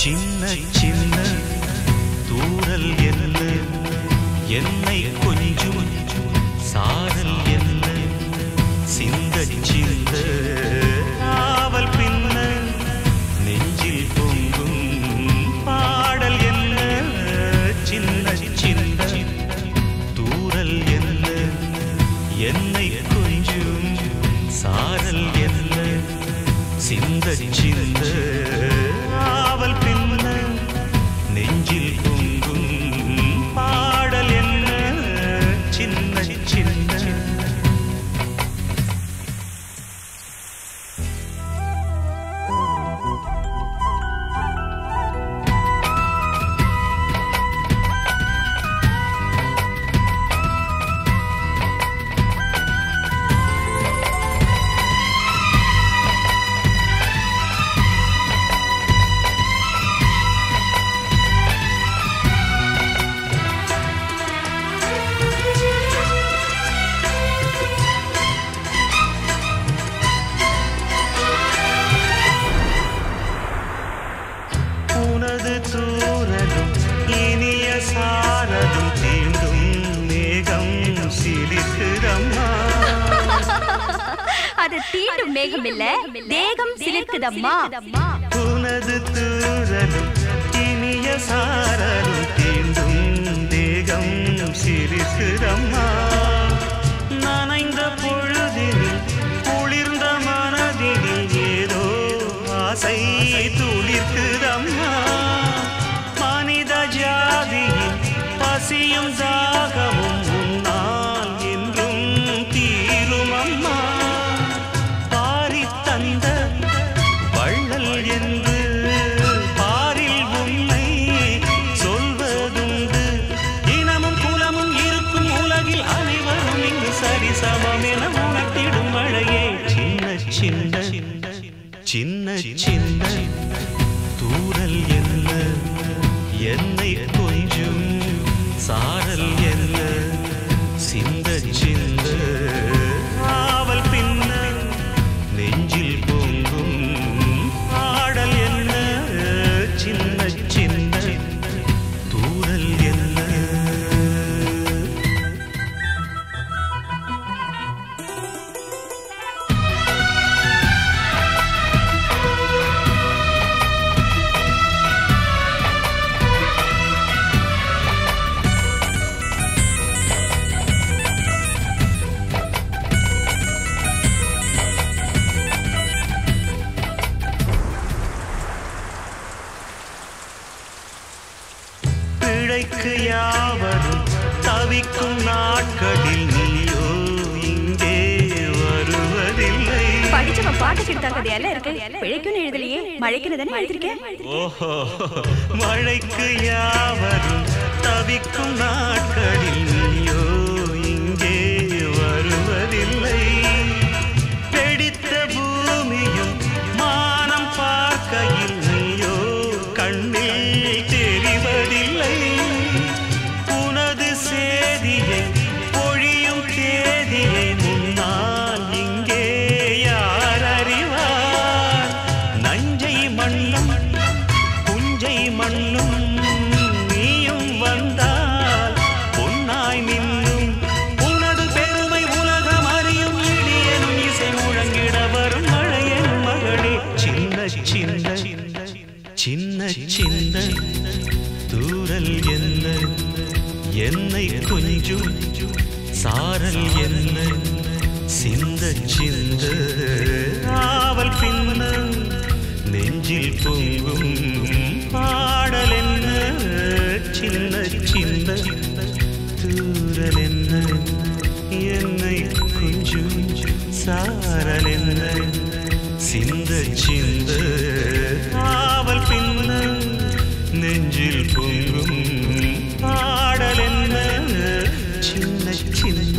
சின்ன சின்ன தூரல் என்ன? என்னை கொஞ்சம் சாரல் என்ன? சிந்த சிந்த ஆவல் பின்ன நெஞ்சில் பொங்கும் பாடல் என்ன? சின்ன சின்ன தூரல் என்ன? என்னை கொஞ்சம் சாரல் என்ன? சிந்த சிந்த அது தீண்டும் மேகம் இல்ல தேகம் சிலிர்க்குதம்மா. உனது தூரலும் இனிய சா சின்ன சின்ன தூரல் என்ன? என்னை கொஞ்சம் சாரல் என்ன? பிழைக்கு யாவரும் தவிக்கும் நாட்களில் நீயோ இங்கே வருவதில்லை. படிச்சவன் பாட்டு கிட்ட கதையால இருக்கு. பிழைக்குன்னு எழுதலையே. மழைக்குன்னு தானே எழுதிருக்கேன்? ஓஹோ மழைக்கு யாவரும் தவிக்கும் நாட்களில் சின்ன சின்ன தூரல் என்ன? என்னை கொஞ்சம் சாரல் என்ன? சிந்த சிந்த ஆவல் பின்ன நெஞ்சில் பொங்கும் பாடல் என்ன? சின்ன சின்ன தூரல் என்ன? என்னை கொஞ்சம் சாரல் என்ன? சிந்த சிந்த ஆ பின்ன நெஞ்சில் பொங்கும் பாடல் என்ன சின்ன சின்ன